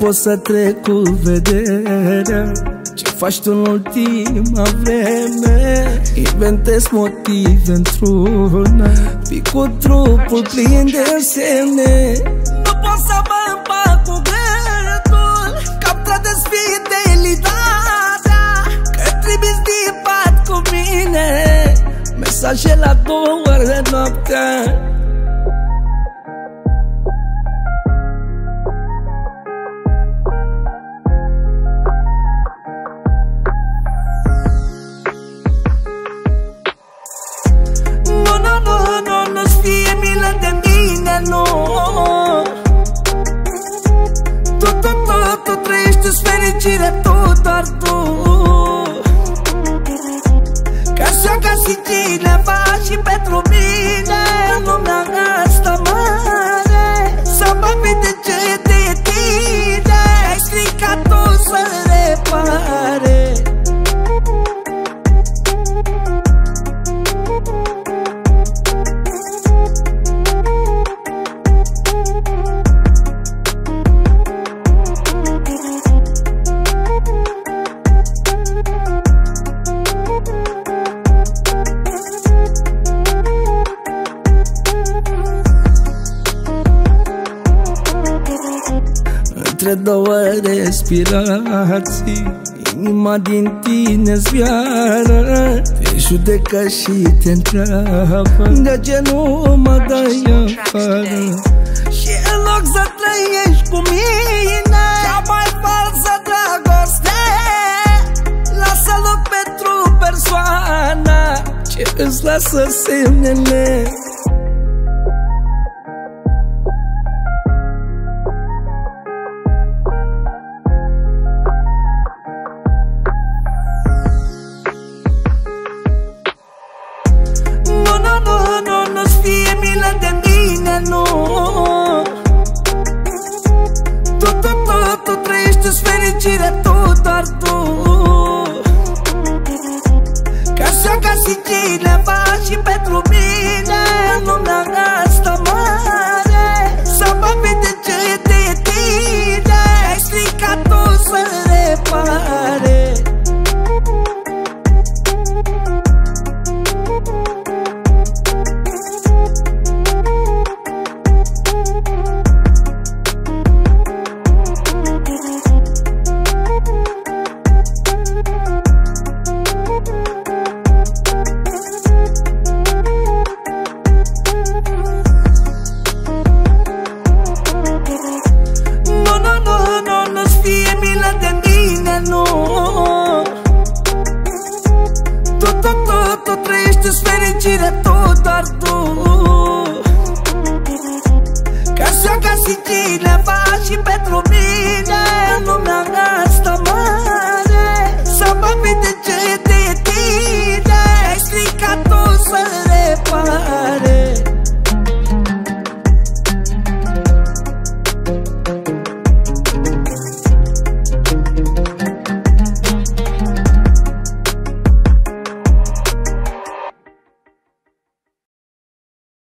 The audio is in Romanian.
pot să trec cu vederea. Ce faci tu în ultima vreme? Inventez motive într-una. Fii cu trupul plin de semne. Nu pot să mă împac cu gândul Că am trădesc fidelitatea Că trimis din pat cu mine. Mesaje la două ori de noaptea Între două respirații Inima din tine zbiară Te judecă și te întreabă De ce nu mă dai afară? Și în loc să trăiești cu mine Cea mai falsă dragoste Lasă loc pentru persoana Ce îți lasă semnele trăiești